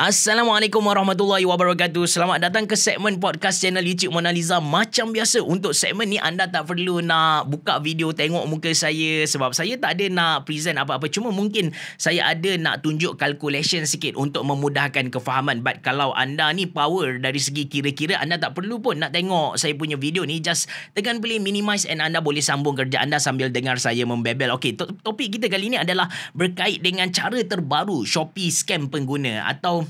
Assalamualaikum warahmatullahi wabarakatuh. Selamat datang ke segmen podcast channel YouTube Mona Lisa. Macam biasa, untuk segmen ni anda tak perlu nak buka video tengok muka saya sebab saya tak ada nak present apa-apa. Cuma mungkin saya ada nak tunjuk calculation sikit untuk memudahkan kefahaman. But kalau anda ni power dari segi kira-kira, anda tak perlu pun nak tengok saya punya video ni. Just tekan play, minimize and anda boleh sambung kerja anda sambil dengar saya membebel. Okay, topik kita kali ni adalah berkait dengan cara terbaru Shopee scam pengguna atau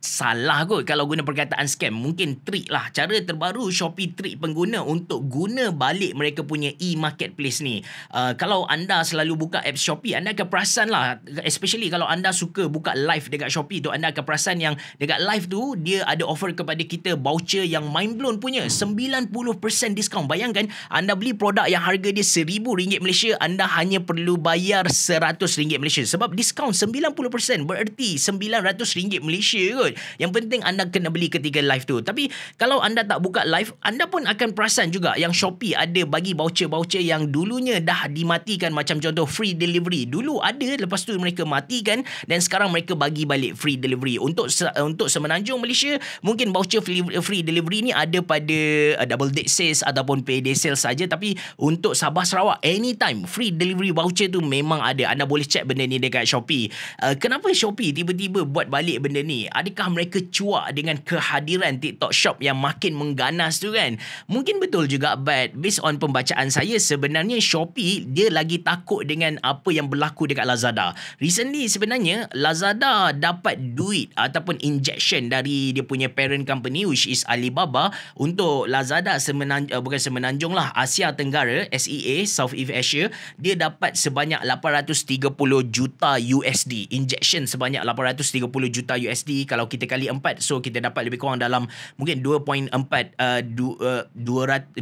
salah kot kalau guna perkataan scam. Mungkin trick lah. Cara terbaru Shopee trick pengguna untuk guna balik mereka punya e-marketplace ni. Uh, kalau anda selalu buka app Shopee, anda akan perasan lah. Especially kalau anda suka buka live dekat Shopee tu, anda akan perasan yang dekat live tu, dia ada offer kepada kita voucher yang mind blown punya. 90% diskaun. Bayangkan, anda beli produk yang harga dia RM1,000 Malaysia, anda hanya perlu bayar RM100 Malaysia. Sebab diskaun 90% bererti RM900 Malaysia kot kot. Yang penting anda kena beli ketika live tu. Tapi kalau anda tak buka live, anda pun akan perasan juga yang Shopee ada bagi voucher-voucher yang dulunya dah dimatikan macam contoh free delivery. Dulu ada lepas tu mereka matikan dan sekarang mereka bagi balik free delivery. Untuk untuk semenanjung Malaysia, mungkin voucher free, free delivery ni ada pada uh, double date sales ataupun payday sales saja tapi untuk Sabah Sarawak anytime free delivery voucher tu memang ada. Anda boleh check benda ni dekat Shopee. Uh, kenapa Shopee tiba-tiba buat balik benda ni? Adakah adakah mereka cuak dengan kehadiran TikTok Shop yang makin mengganas tu kan? Mungkin betul juga but based on pembacaan saya sebenarnya Shopee dia lagi takut dengan apa yang berlaku dekat Lazada. Recently sebenarnya Lazada dapat duit ataupun injection dari dia punya parent company which is Alibaba untuk Lazada semenanjung, uh, bukan semenanjung lah Asia Tenggara SEA Southeast Asia dia dapat sebanyak 830 juta USD injection sebanyak 830 juta USD kalau kita kali empat so kita dapat lebih kurang dalam mungkin 2.4 uh, 2, uh,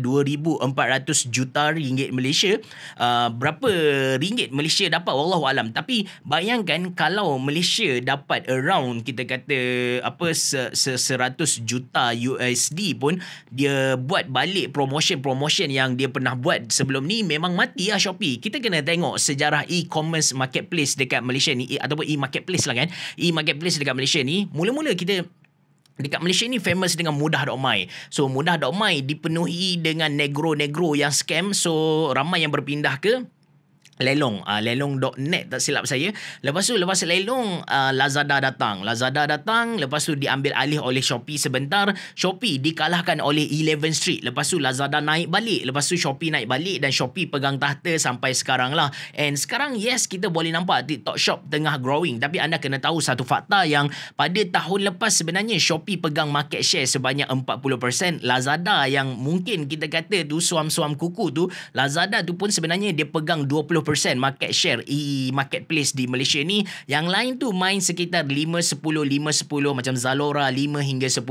2400 juta ringgit Malaysia. Uh, berapa ringgit Malaysia dapat? Wallahu alam. Tapi bayangkan kalau Malaysia dapat around kita kata apa se, se 100 juta USD pun dia buat balik promotion-promotion yang dia pernah buat sebelum ni memang mati lah Shopee. Kita kena tengok sejarah e-commerce marketplace dekat Malaysia ni ataupun e-marketplace lah kan. E-marketplace dekat Malaysia ni mula mula kita Dekat Malaysia ni famous dengan mudah.my. So mudah.my dipenuhi dengan negro-negro yang scam. So ramai yang berpindah ke lelong. Uh, lelong.net tak silap saya. Lepas tu lepas lelong uh, Lazada datang. Lazada datang. Lepas tu diambil alih oleh Shopee sebentar. Shopee dikalahkan oleh 11 Street. Lepas tu Lazada naik balik. Lepas tu Shopee naik balik dan Shopee pegang tahta sampai sekarang lah. And sekarang yes kita boleh nampak TikTok Shop tengah growing. Tapi anda kena tahu satu fakta yang pada tahun lepas sebenarnya Shopee pegang market share sebanyak 40% Lazada yang mungkin kita kata tu suam-suam kuku tu Lazada tu pun sebenarnya dia pegang 20 market share e-marketplace di Malaysia ni. Yang lain tu main sekitar 5-10, 5-10 macam Zalora 5 hingga 10%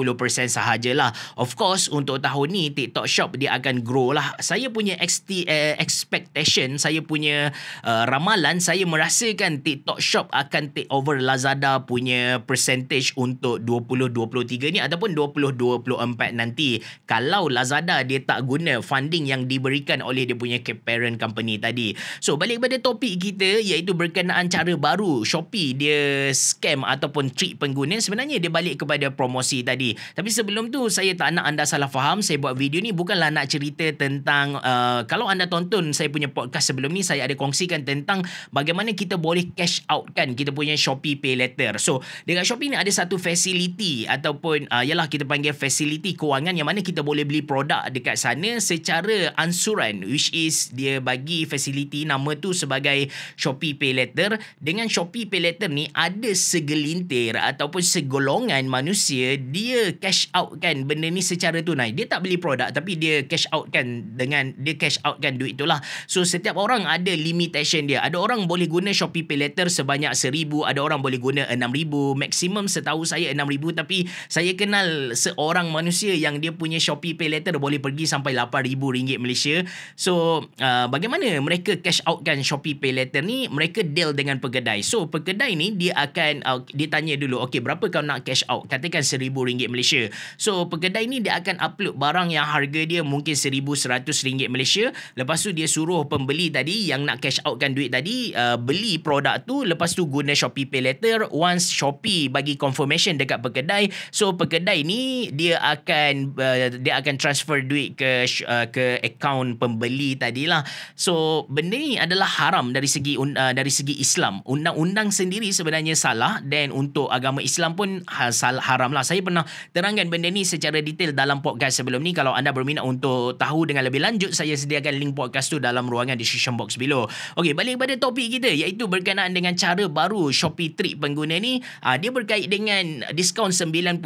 sahajalah. Of course, untuk tahun ni TikTok Shop dia akan grow lah. Saya punya XT, uh, expectation, saya punya uh, ramalan, saya merasakan TikTok Shop akan take over Lazada punya percentage untuk 2023 ni ataupun 2024 nanti. Kalau Lazada dia tak guna funding yang diberikan oleh dia punya parent company tadi. So, balik pada topik kita iaitu berkenaan cara baru Shopee dia scam ataupun trick pengguna. Sebenarnya dia balik kepada promosi tadi. Tapi sebelum tu saya tak nak anda salah faham saya buat video ni bukanlah nak cerita tentang uh, kalau anda tonton saya punya podcast sebelum ni saya ada kongsikan tentang bagaimana kita boleh cash out kan kita punya Shopee Pay Later. So dekat Shopee ni ada satu facility ataupun uh, yalah kita panggil facility kewangan yang mana kita boleh beli produk dekat sana secara ansuran which is dia bagi facility nama tu sebagai Shopee Pay Later. Dengan Shopee Pay Later ni ada segelintir ataupun segolongan manusia dia cash out kan benda ni secara tunai. Dia tak beli produk tapi dia cash out kan dengan dia cash out kan duit tu lah. So setiap orang ada limitation dia. Ada orang boleh guna Shopee Pay Later sebanyak seribu, ada orang boleh guna enam ribu. Maksimum setahu saya enam ribu tapi saya kenal seorang manusia yang dia punya Shopee Pay Later boleh pergi sampai lapan ribu ringgit Malaysia. So uh, bagaimana mereka cash out ikutkan Shopee Pay Later ni mereka deal dengan pekedai. So pekedai ni dia akan uh, dia tanya dulu okey berapa kau nak cash out? Katakan RM1000 Malaysia. So pekedai ni dia akan upload barang yang harga dia mungkin RM1100 Malaysia. Lepas tu dia suruh pembeli tadi yang nak cash outkan duit tadi uh, beli produk tu lepas tu guna Shopee Pay Later once Shopee bagi confirmation dekat pekedai so pekedai ni dia akan uh, dia akan transfer duit ke uh, ke akaun pembeli tadilah so benda ni adalah haram dari segi uh, dari segi Islam. Undang-undang sendiri sebenarnya salah dan untuk agama Islam pun haram lah. Saya pernah terangkan benda ni secara detail dalam podcast sebelum ni. Kalau anda berminat untuk tahu dengan lebih lanjut saya sediakan link podcast tu dalam ruangan description box below. Okey, balik kepada topik kita iaitu berkenaan dengan cara baru Shopee Trip pengguna ni. Uh, dia berkait dengan diskaun 90%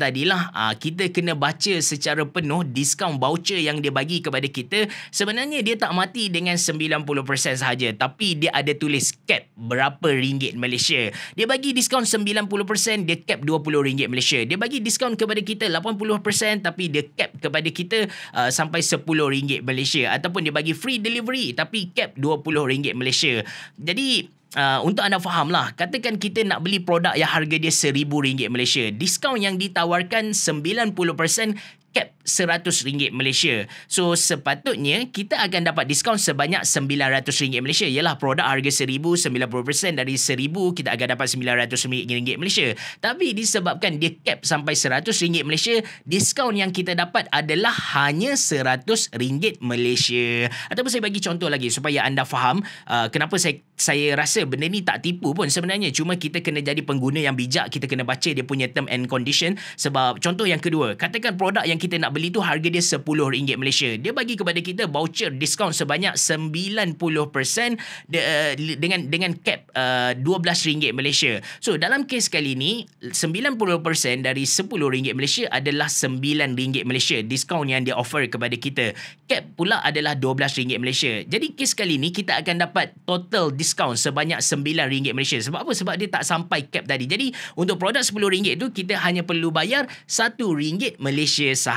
tadilah uh, kita kena baca secara penuh diskaun voucher yang dia bagi kepada kita. Sebenarnya dia tak mati dengan 90% sahaja. Tapi dia ada tulis cap berapa ringgit Malaysia. Dia bagi diskaun 90% dia cap RM20 Malaysia. Dia bagi diskaun kepada kita 80% tapi dia cap kepada kita uh, sampai RM10 Malaysia. Ataupun dia bagi free delivery tapi cap RM20 Malaysia. Jadi uh, untuk anda faham lah, katakan kita nak beli produk yang harga dia RM1,000 Malaysia. Diskaun yang ditawarkan 90% cap RM100 Malaysia. So sepatutnya kita akan dapat diskaun sebanyak RM900 Malaysia. Yalah produk harga RM1,000, 90% dari RM1,000 kita akan dapat RM900 Malaysia. Tapi disebabkan dia cap sampai RM100 Malaysia, diskaun yang kita dapat adalah hanya RM100 Malaysia. Ataupun saya bagi contoh lagi supaya anda faham uh, kenapa saya saya rasa benda ni tak tipu pun sebenarnya cuma kita kena jadi pengguna yang bijak kita kena baca dia punya term and condition sebab contoh yang kedua katakan produk yang kita nak beli tu harga dia RM10 Malaysia dia bagi kepada kita voucher diskaun sebanyak 90% de, uh, dengan dengan cap uh, RM12 Malaysia so dalam kes kali ni 90% dari RM10 Malaysia adalah RM9 Malaysia diskaun yang dia offer kepada kita cap pula adalah RM12 Malaysia jadi kes kali ni kita akan dapat total diskaun sebanyak RM9 Malaysia. Sebab apa? Sebab dia tak sampai cap tadi. Jadi untuk produk RM10 tu kita hanya perlu bayar RM1 Malaysia sahaja.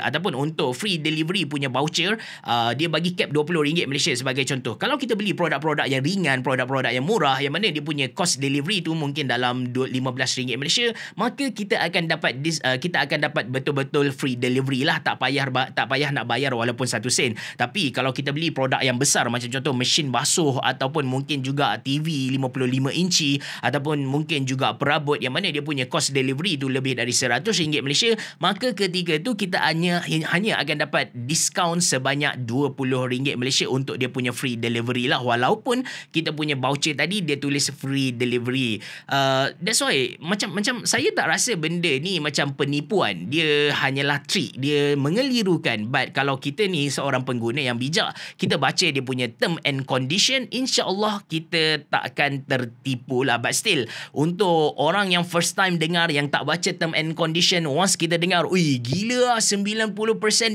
Ataupun untuk free delivery punya voucher, uh, dia bagi cap RM20 Malaysia sebagai contoh. Kalau kita beli produk-produk yang ringan, produk-produk yang murah, yang mana dia punya cost delivery tu mungkin dalam RM15 Malaysia, maka kita akan dapat dis, uh, kita akan dapat betul-betul free delivery lah. Tak payah tak payah nak bayar walaupun satu sen. Tapi kalau kita beli produk yang besar macam contoh mesin basuh ataupun mungkin juga TV 55 inci ataupun mungkin juga perabot yang mana dia punya cost delivery tu lebih dari RM100 Malaysia maka ketika tu kita hanya hanya akan dapat diskaun sebanyak RM20 Malaysia untuk dia punya free delivery lah. Walaupun kita punya voucher tadi dia tulis free delivery. Uh, that's why macam macam saya tak rasa benda ni macam penipuan. Dia hanyalah trick. Dia mengelirukan. But kalau kita ni seorang pengguna yang bijak kita baca dia punya term and condition insyaAllah kita tak akan tertipu lah. But still, untuk orang yang first time dengar yang tak baca term and condition, once kita dengar, ui gila lah 90%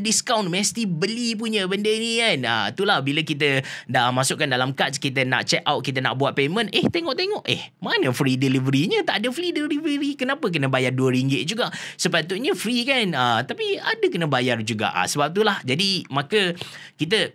diskaun, mesti beli punya benda ni kan. Ha, itulah bila kita dah masukkan dalam cards, kita nak check out, kita nak buat payment, eh tengok-tengok, eh mana free delivery-nya? Tak ada free delivery. Kenapa kena bayar RM2 juga? Sepatutnya free kan? Ha, tapi ada kena bayar juga. Ha, sebab itulah. Jadi, maka kita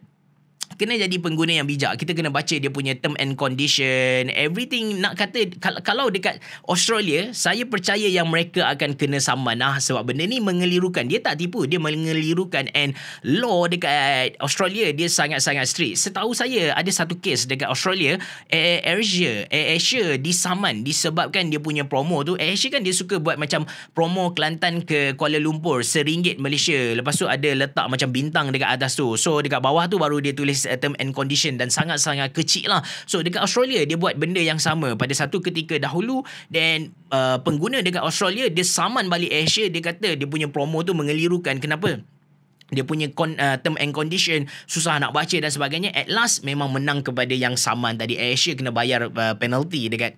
kena jadi pengguna yang bijak. Kita kena baca dia punya term and condition, everything. Nak kata kalau dekat Australia, saya percaya yang mereka akan kena saman lah sebab benda ni mengelirukan. Dia tak tipu, dia mengelirukan and law dekat Australia dia sangat-sangat strict. Setahu saya ada satu case dekat Australia, Air Asia, Air Asia disaman disebabkan dia punya promo tu. Air Asia kan dia suka buat macam promo Kelantan ke Kuala Lumpur seringgit Malaysia. Lepas tu ada letak macam bintang dekat atas tu. So dekat bawah tu baru dia tulis term and condition dan sangat-sangat kecil lah. So dekat Australia dia buat benda yang sama pada satu ketika dahulu dan uh, pengguna dekat Australia dia saman balik Asia dia kata dia punya promo tu mengelirukan. Kenapa? dia punya con, uh, term and condition susah nak baca dan sebagainya at last memang menang kepada yang saman tadi Asia kena bayar uh, penalty dekat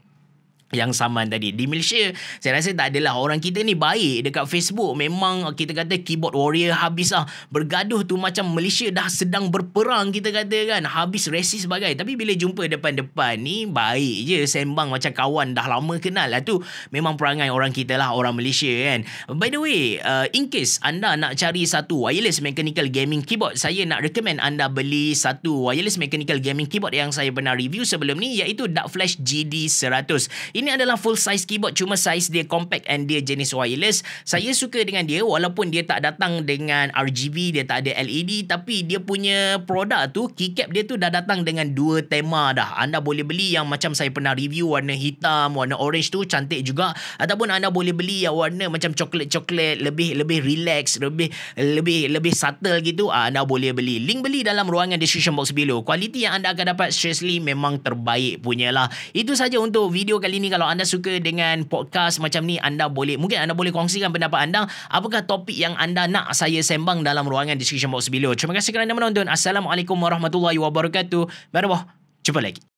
yang saman tadi. Di Malaysia, saya rasa tak adalah. Orang kita ni baik dekat Facebook. Memang kita kata keyboard warrior habis lah. Bergaduh tu macam Malaysia dah sedang berperang kita kata kan. Habis resis sebagai. Tapi bila jumpa depan-depan ni, baik je. Sembang macam kawan dah lama kenal lah tu. Memang perangai orang kita lah, orang Malaysia kan. By the way, uh, in case anda nak cari satu wireless mechanical gaming keyboard, saya nak recommend anda beli satu wireless mechanical gaming keyboard yang saya pernah review sebelum ni iaitu Dark Flash GD100. Ini adalah full size keyboard cuma size dia compact and dia jenis wireless. Saya suka dengan dia walaupun dia tak datang dengan RGB, dia tak ada LED tapi dia punya produk tu keycap dia tu dah datang dengan dua tema dah. Anda boleh beli yang macam saya pernah review warna hitam, warna orange tu cantik juga ataupun anda boleh beli yang warna macam coklat-coklat lebih lebih relax, lebih lebih lebih subtle gitu. Ah, anda boleh beli. Link beli dalam ruangan description box below. Kualiti yang anda akan dapat seriously memang terbaik punya lah. Itu saja untuk video kali ni kalau anda suka dengan podcast macam ni anda boleh. Mungkin anda boleh kongsikan pendapat anda apakah topik yang anda nak saya sembang dalam ruangan description box below. Terima kasih kerana menonton. Assalamualaikum warahmatullahi wabarakatuh. Bye jumpa lagi